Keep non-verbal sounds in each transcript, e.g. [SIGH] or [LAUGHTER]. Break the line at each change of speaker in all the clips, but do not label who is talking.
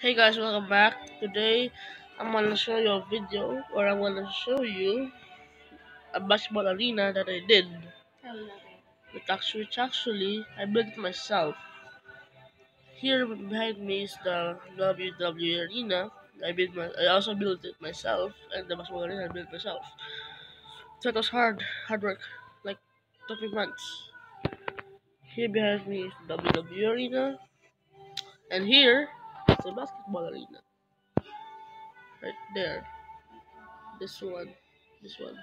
Hey guys, welcome back. Today, I'm gonna show you a video where I'm gonna show you a basketball arena that I did. It actually, which actually, I built it myself. Here behind me is the WWE arena. I built my, I also built it myself, and the basketball arena I built myself. So it was hard, hard work, like took me months. Here behind me is the WWE arena, and here the basketball arena. Right there. This one. This one.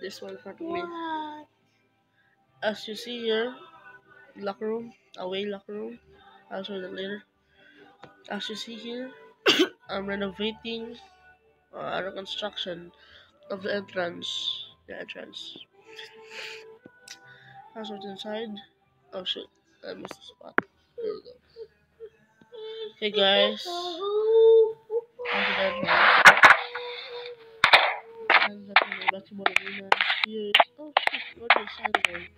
This one in front of me.
What?
As you see here, locker room, away locker room. I'll show that later. As you see here, [COUGHS] I'm renovating uh, reconstruction of the entrance. The entrance. That's what's inside. Oh shit, I missed the spot. There we go. Hey guys. I'm the to go back to Here is, oh shit, what is Saturday?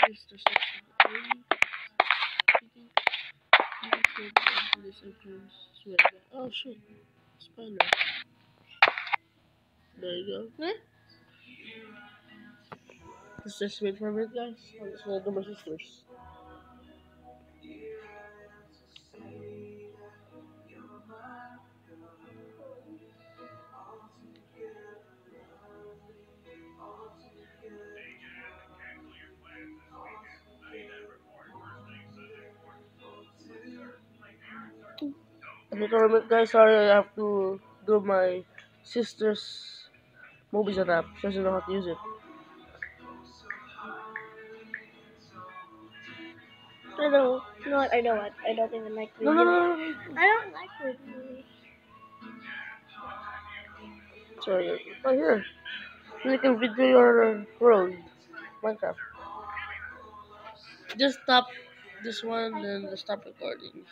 Here's the section of Oh shit, spoiler. There you go. Okay. This is just made for a minute, guys. I'm just going to go back. And the tournament, guys, sorry, I have to do my sister's movies and app. She doesn't know how to use it.
I know. You know what? I know what. I don't even like
No, no, no, no, no.
I don't like reading.
Sorry. Oh, here. You can video your world. Minecraft. Just stop this one, just stop recording.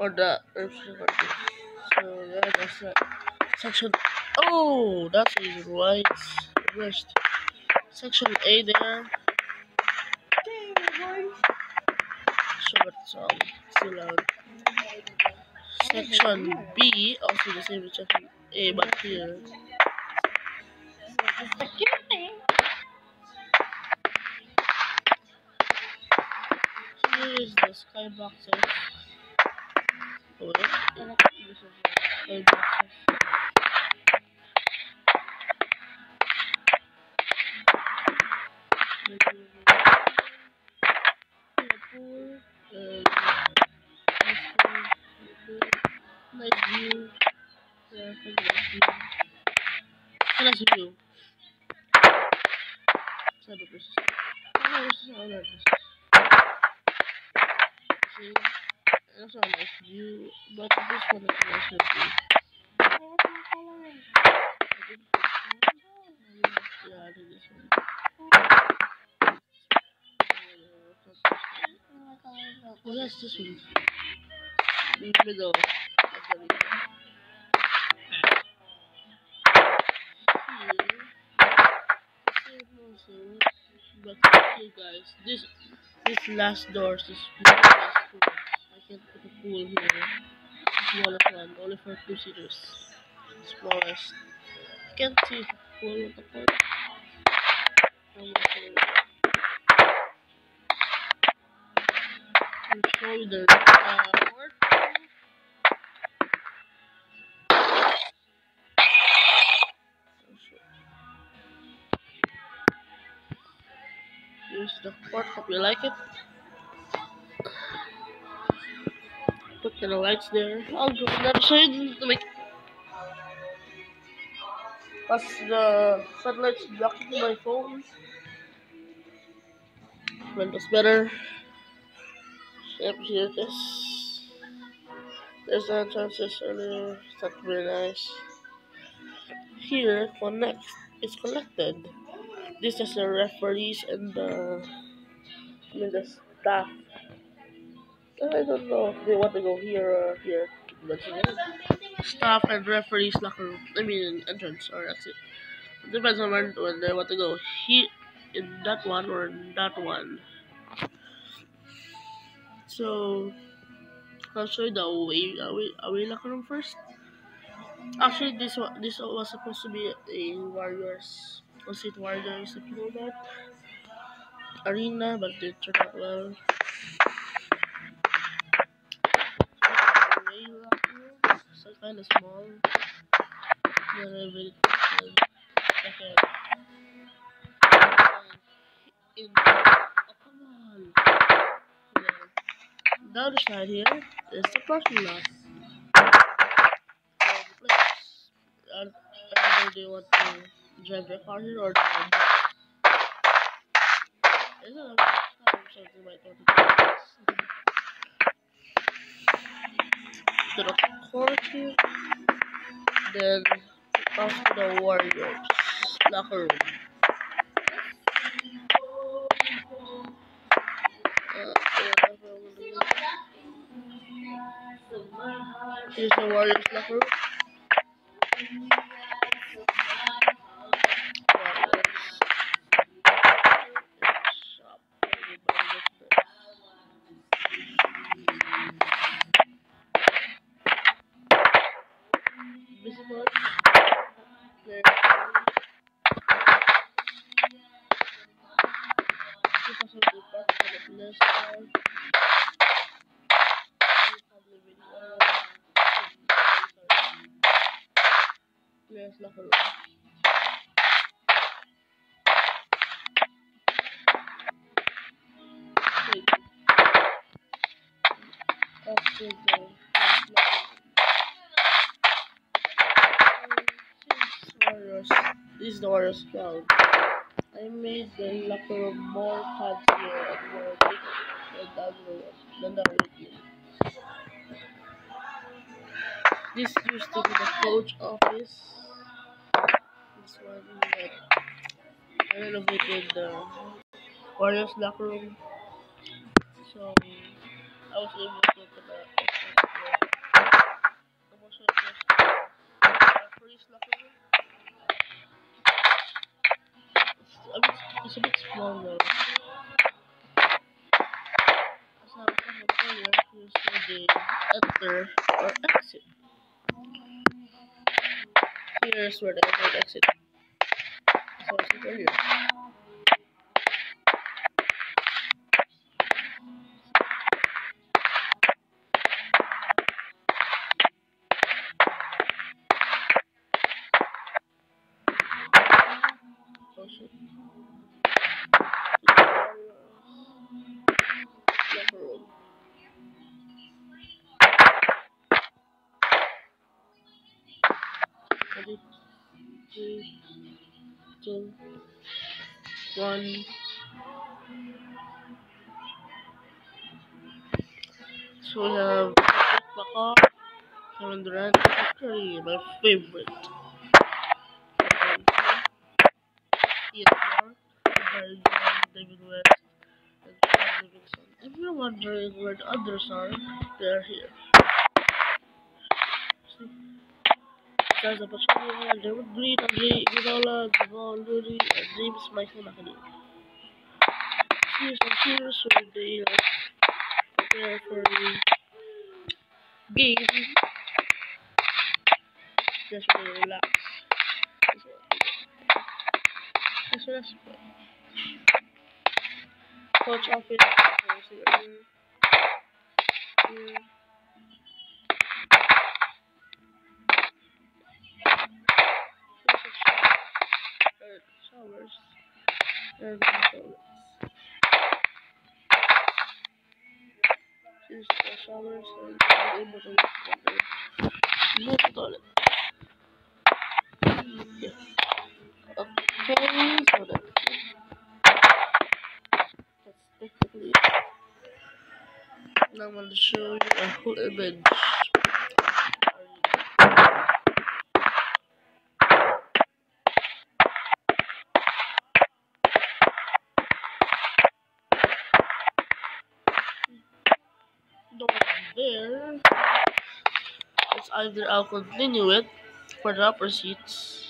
Or the oops, recording. So, yeah, that's that. Section. Oh, that's easy, right? Reversed. Section A there. So it's um, still loud. Section B, also the same as section A, but here. Here is the skyboxes. Oh, wait. This is the skyboxes. The pool, and this one, the nice view. Yeah, pretty nice view. A nice view. Cyber versus. Oh, this is all that this is. See? That's not nice view, but this one is think this one. Yeah, I think this one. Oh, that's this one. In the middle. But here guys, this this last doors is really last doors. I can't put a pool here. One, only for two seaters. Smallest. Can't see the pool at the point. I'm show you. You the uh, court. Oh, the court. Hope you like it. Put the lights there. I'll go on the other side to make. Plus the sunlight's blocking my phone. It's better. Yep, here it is. There's the entrances earlier. Not very nice. Here, connect. It's connected. This is the referees and uh, the, I mean the staff. I don't know if they want to go here or here. But you know, staff and referees locker room. I mean entrance or exit. It depends on when, when they want to go. Here in that one or in that one. So I'll show you the away away away locker room first. Actually, this one this was supposed to be a Warriors, was it Warriors if you know that arena, but it turned out well. Away locker room, so kind of small. I. In oh come on. Then the other side here is the parking lot. for the players. And Either they want to drive their car here or drive like that. To the court here, then comes to the Warriors locker room. Uh, Here's the Warriors locker room. Players locker room. Wait. After the players locker room. Warriors. This is the Warriors crowd. I made the locker room more fancier and more big than the other one- than the other team. This used to be the coach office. This one that I renovated the Warriors locker room. So I was able to to the also referee's locker room. It's a bit, it's a bit small though. Saying earlier, here's they enter or exit. Here's where and exit. As I was saying two, one. So we have Baka, Kevin Durant, Curry, my favorite. David West, and Shaun Livingston. If you're wondering where the others are, they're here. See? Zaza Pachulia, David Green, Andre Iguodala, Javon Looney, and James Michael. Here's some cheers where they like for the game. Just relax. That's what- That's for. Coach office. I'll And toilets. Here's the showers and I'm. Okay, so that's that's. Now I'm going to show you a whole image. Either I'll continue it for the upper seats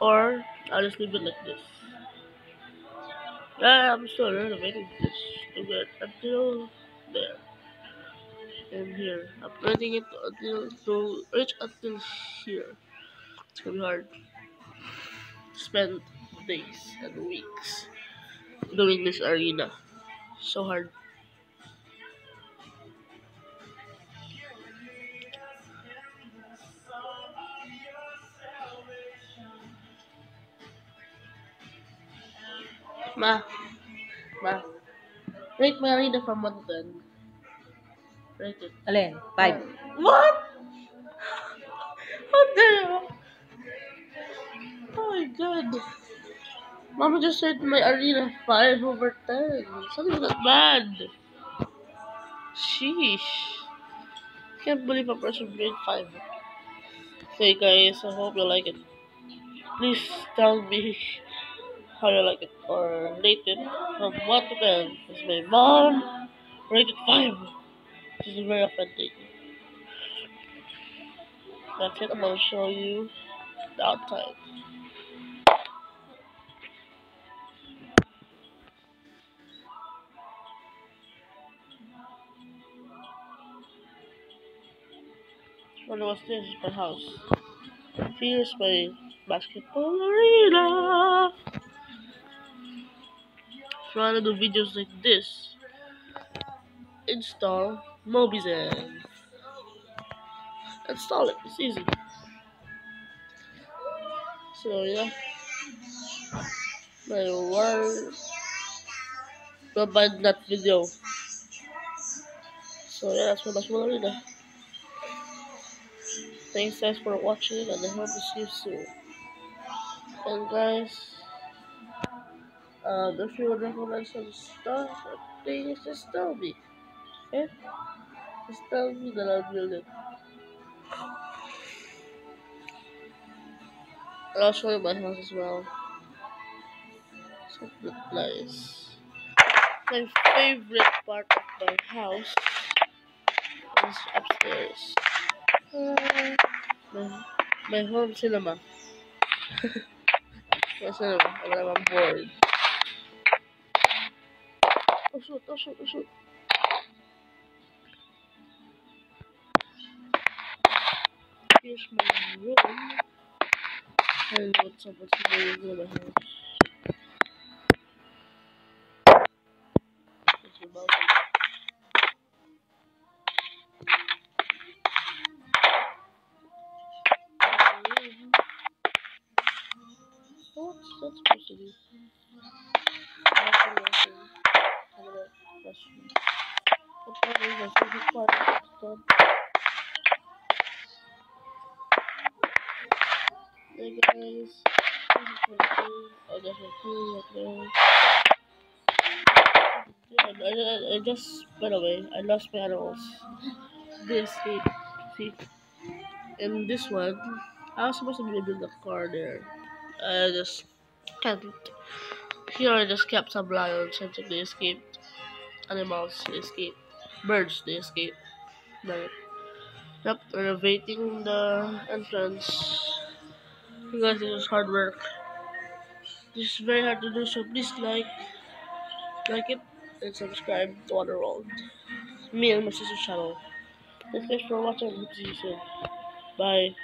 or I'll just leave it like this. Yeah, I'm still renovating this to get until there. And here, I'm painting it until to reach until here. It's gonna be hard. Spend days and weeks doing this arena. So hard. Ma, ma, rate my arena from 1 to 10. Rate it.
Alin? Five.
What? How dare you? Oh my god. Mama just said my arena 5 over 10. Something that bad. Sheesh. Can't believe a person made 5. Okay guys, I hope you like it. Please tell me how you like it or rate it from 1 to 10. Because my mom rated 5. This is very offending. That's it. I'm gonna show you the outside. I was this is my house. Here's my basketball arena. You wanna do videos like this, install Mobizen. Install it. It's easy. So yeah, my word. Provide that video. So yeah, that's what I'm basketball arena. Thanks guys for watching and I hope to see you soon. And guys, um, if you would recommend some stuff things, just tell me. Okay? Just tell me that I'll build it. And I'll show you my house as well. So nice. My favorite part of my house is upstairs. Uh, my, my home cinema. [LAUGHS] my cinema. I'm bored. Oh shoot, oh shoot, oh shoot. Here's my room. And what's up, what's the room in my house? It's your balcony. What's that supposed to do? Hey guys. I I, just, by the way, I lost my animals. This, see, see. And this one, I was supposed to be build a car there. I just can't. Here I just kept some lions. Think they escaped. Animals, they escaped. Birds, they escaped. But, yep, renovating the entrance. You guys, it was hard work. This is very hard to do, so please like, like it, and subscribe to Otherworld. Me and my sister's channel. Thanks guys for watching. Hope to see you soon. Bye.